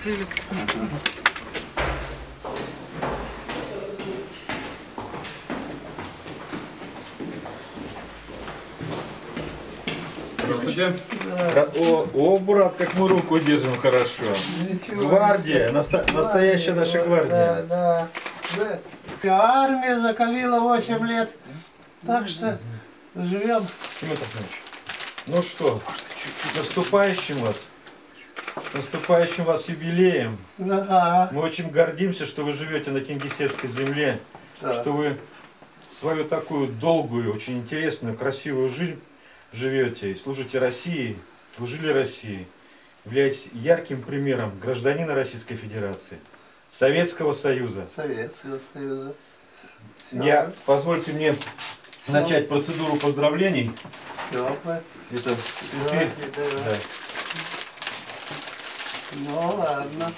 открыли. Здравствуйте. О, о, брат, как мы руку держим хорошо. Ничего. Гвардия, наста- настоящая наша гвардия. да. да. Армия закалила 8 лет. Так что живем. Семен Пахнович, ну что, с наступающим вас, наступающим вас юбилеем. Ага. Мы очень гордимся, что вы живете на Кингисеппской земле, Да. что вы свою такую долгую, очень интересную, красивую жизнь живете и служите России, служили России, являетесь ярким примером гражданина Российской Федерации, Советского Союза. Советского Союза. Я, позвольте мне начать процедуру поздравлений. Всё, Это цветы. да. Ну ладно.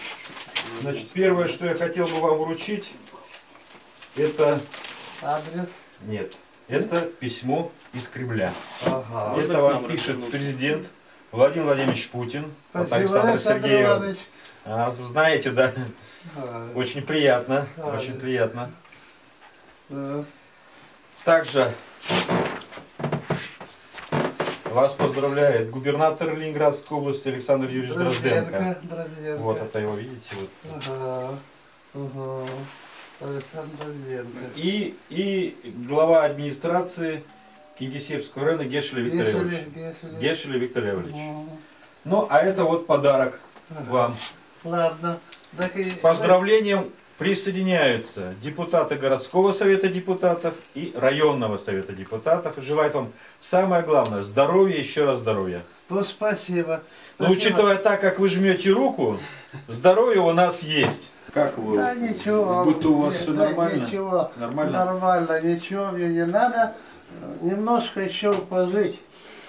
Значит, первое, что я хотел бы вам вручить, это... Адрес. Нет. Это письмо из Кремля. Ага. это вам пишет президент Владимир Владимирович Путин. Спасибо, Александр Александр Сергеевич. А, знаете, да. А, Очень приятно. А, Очень приятно. да. Также вас поздравляет губернатор Ленинградской области Александр Юрьевич Дрозденко. Дрозденко. Дрозденко. Вот это его, видите, вот. Ага. Ага. Александр Дрозденко. И, и глава администрации Кингисеппского района Гешеля Виктор Гешели, Леович. Гешели. Гешеля Виктор Леович. Ну, Ну, а это вот подарок ага. вам. Ладно. Так и... К Поздравлениям присоединяются депутаты городского совета депутатов и районного совета депутатов. Желаю вам самое главное здоровья, еще раз здоровья. Ну, спасибо. Но Спасибо. учитывая так, как вы жмете руку, здоровье у нас есть. Как вы? Да ничего. Будто у вас Нет, все да нормально? Ничего. Нормально? Нормально, ничего мне не надо. Немножко еще пожить.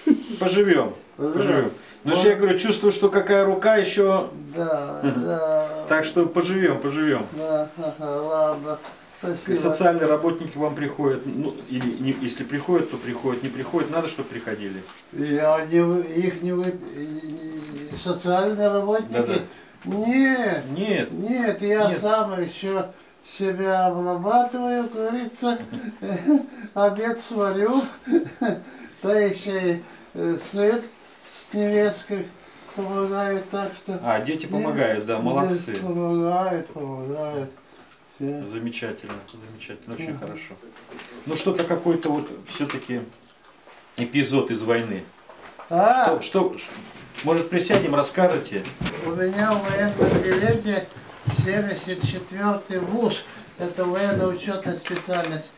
Поживем. Поживем. Но же я говорю, чувствую, что какая рука еще. Да, да. Так что поживем, поживем. Да, ладно. Спасибо. социальные работники вам приходят, ну, или не- если приходят, то приходят, не приходят, надо, чтобы приходили. Я не, их не вы... Социальные работники? Да-да. Нет, Нет, нет, я Нет. сам еще себя обрабатываю, говорится, обед сварю, и э, сыт с невесткой помогают, так что... а дети помогают, да, молодцы. Нет, Помогают, помогают. Замечательно, замечательно, очень Ага. хорошо. Ну что-то какой-то вот все-таки эпизод из войны. А, Что, что, может присядем, расскажете? у меня в военном билете 74-й ВУЗ, это военно-учетная специальность.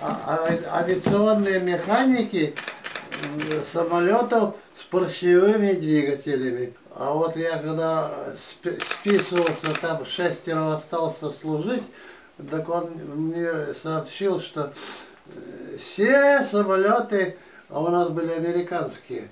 А- а- авиационные механики самолетов с поршневыми двигателями. А вот я когда спи- списывался, там шестеро остался служить, так он мне сообщил, что э, все самолеты, а у нас были американские,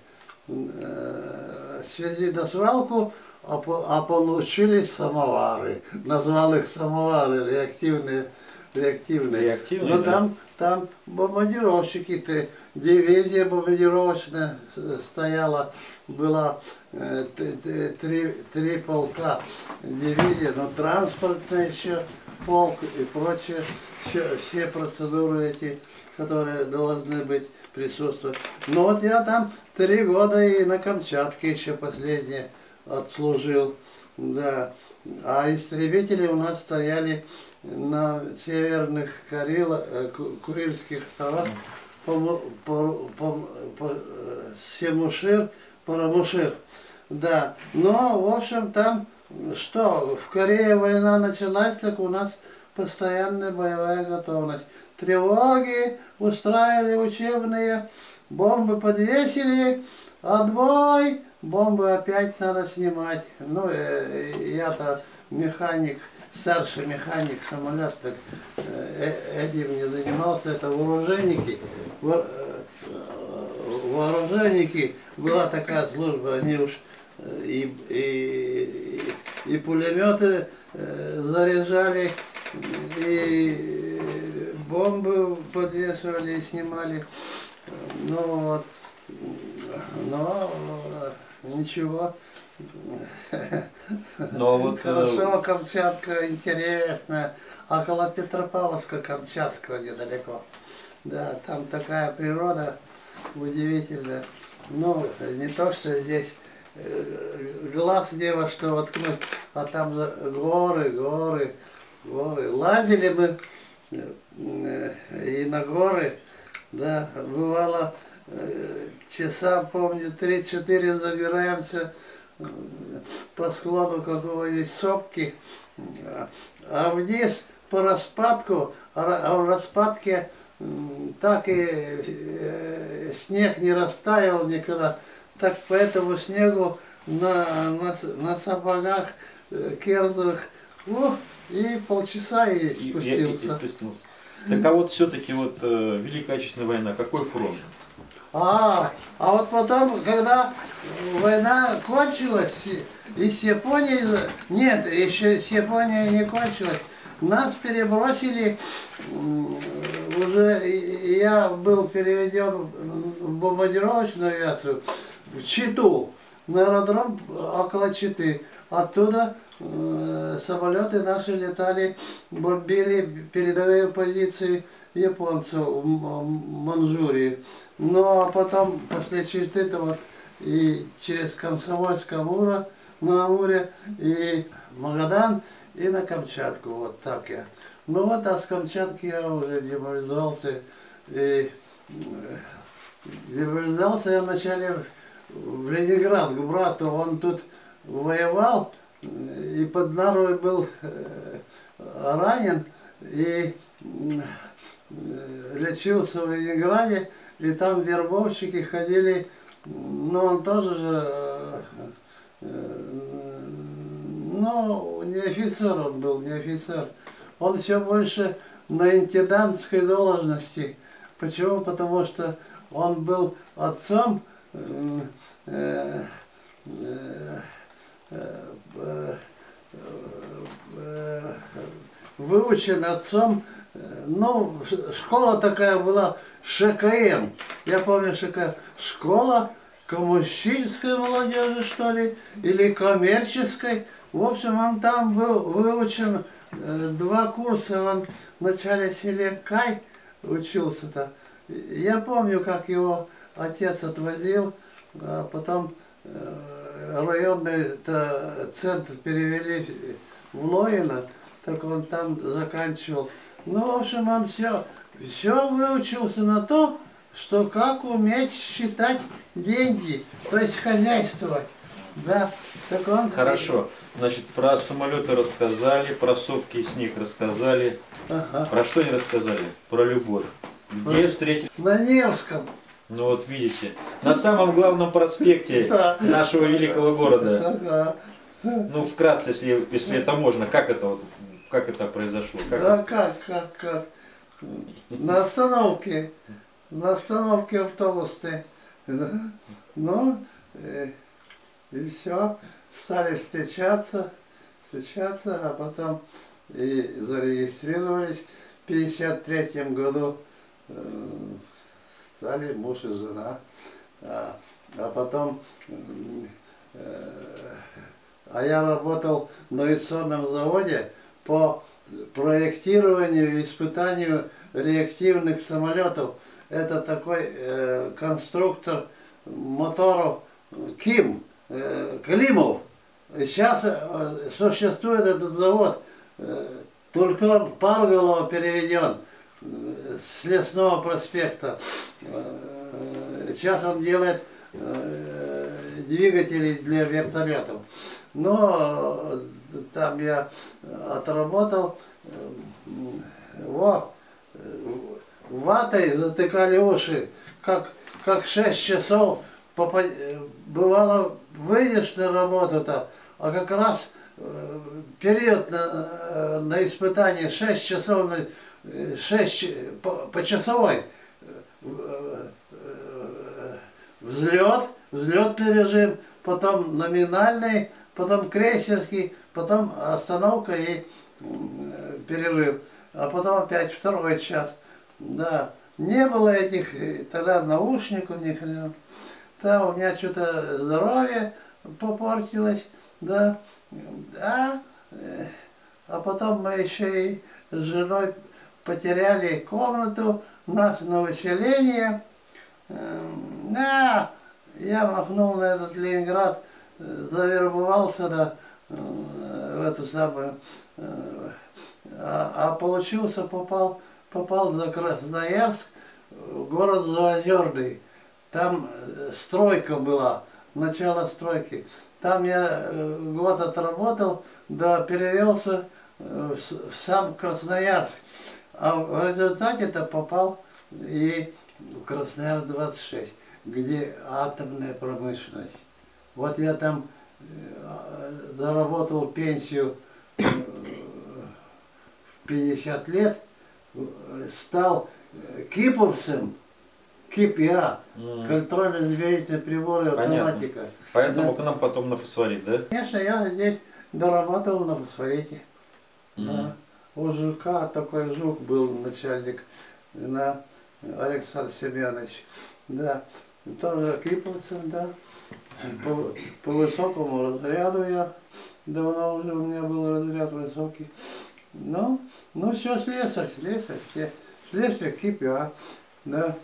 э, свезли на свалку, а, а получились самовары. Назвал их самовары реактивные. реактивные. Реактивные, Но да? там, там бомбардировщики, ты, дивизия бомбардировочная с- стояла, была э, три, три полка дивизия, но транспортная еще полк и прочее, все, все процедуры эти, которые должны быть присутствовать. Но вот я там три года и на Камчатке еще последнее отслужил, да. А истребители у нас стояли на северных Карело, э, Ку- Курильских островах по, Му- по, по, по, э, Семушир, Парамушир. Да, но, в общем, там, что, в Корее война началась, так у нас постоянная боевая готовность. Тревоги устраивали учебные, бомбы подвесили, отбой, бомбы опять надо снимать. Ну, э, я-то механик, старший механик самолет, так э, этим не занимался, это вооруженники. Во- э, Вооруженники, была такая служба, они уж э, и, и, и пулеметы заряжали, и бомбы подвешивали и снимали. Ну вот, но ничего. А вот... э, Хорошо, Камчатка интересная. Около Петропавловска Камчатского недалеко. Да, там такая природа удивительная. Ну, не то, что здесь э, глаз не во что воткнуть, а там горы, горы, горы. Лазили мы э, и на горы, да, бывало часа, помню, 3-4 забираемся по склону какого-нибудь сопки, а- вниз по распадку, а в распадке так и э, снег не растаял никогда, так по этому снегу на, на, на сапогах э, керзовых, ух, и полчаса и и- и- и спустился. спустился. Так а вот все-таки вот э, Великая Отечественная война, какой фронт? А, а вот потом, когда война кончилась, и- с Японией, нет, еще с Японией не кончилась, нас перебросили, уже я был переведен в бомбардировочную авиацию в Читу, на аэродром около Читы. Оттуда э, самолеты наши летали, бомбили передовые позиции японцев в М- Манчжурии. Ну а потом, после Читы-то вот и через Комсомольск, Амура, на Амуре, и Магадан, и на Камчатку, вот так я. Ну вот, а с Камчатки я уже демобилизовался, и э, демобилизовался я вначале в Ленинград к брату, он тут воевал, э, и под Нарвой был э, ранен, и э, лечился в Ленинграде, и там вербовщики ходили, ну он тоже же, э, э, ну не офицер он был, не офицер. Он все больше на интендантской должности. Почему? Потому что он был отцом э, э, э, э, э, отцом, э, ну, школа такая была, ШКМ, я помню, ШК, школа коммунистической молодежи, что ли, или коммерческой. В общем, он там был выучен э, два курса, он вначале в селе Кай учился-то. Я помню, как его отец отвозил, а потом э, районный -то центр перевели в Лоино, так он там заканчивал. Ну, в общем, он все, все выучился на то, что как уметь считать деньги, то есть хозяйствовать. Да, так он... Хорошо. Значит, про самолеты рассказали, про сопки и снег рассказали. Ага. Про что не рассказали? Про любовь. Где встретили? На Невском. Ну вот видите, на самом главном проспекте нашего великого города. Ну, вкратце, если, если это можно, как это вот, как это произошло? Как Да это? как, как, как? На остановке, на остановке автобусной. Да. Ну, э, и все, стали встречаться, встречаться, а потом и зарегистрировались. В 53 году э, стали муж и жена. А, а потом м, э, а я работал на авиационном заводе по проектированию и испытанию реактивных самолетов. Это такой э, конструктор моторов э, Ким, э, Климов. Сейчас э, существует этот завод, э, только он в Парголово переведен э, с Лесного проспекта. Э, Сейчас он делает э, двигатели для вертолетов. Но э, там я отработал, э, во, э, ватой затыкали уши, как, как 6 часов попа- э, бывало выйдешь на работу-то, а как раз э, период на, э, на испытание 6 часов, на, э, 6 по, по часовой взлет, взлетный режим, потом номинальный, потом крейсерский, потом остановка и э, перерыв, а потом опять второй час. Да, не было этих э, тогда наушников, ни хрена. Да, у меня что-то здоровье попортилось, да. А, э, а потом мы еще и с женой потеряли комнату, нас на выселение. Эм, Да, я махнул на этот Ленинград, завербовался на, э, в эту самую, э, а, а получился, попал, попал за Красноярск, город Заозерный. Там э, стройка была, начало стройки. Там я э, год отработал, да перевелся э, в в сам Красноярск. А в результате-то попал и в Красноярск 26, где атомная промышленность. Вот я там э, заработал пенсию э, в 50 лет, э, стал э, киповцем, КИП Я, М. контрольно-измерительные приборы, автоматика. Поэтому Да. к нам потом на фосфорит, да? Конечно, я здесь дорабатывал на фосфорите. М. Да. У Жука такой Жук был начальник, на Александр Семенович. Да. Тоже клиповцем, да. По, по высокому разряду я, давно уже у меня был разряд высокий. Ну, ну все, слесарь, слесарь. Слесарь КИПИА, да.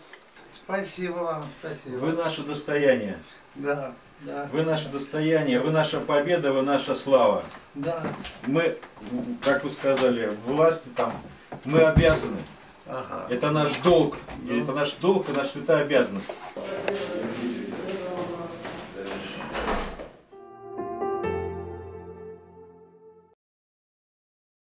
Спасибо вам, спасибо. Вы наше достояние. Да, да, Вы наше достояние, вы наша победа, вы наша слава. да. Мы, как вы сказали, власти там, мы обязаны. Ага. Это наш долг. Ну. это наш долг и наша святая обязанность.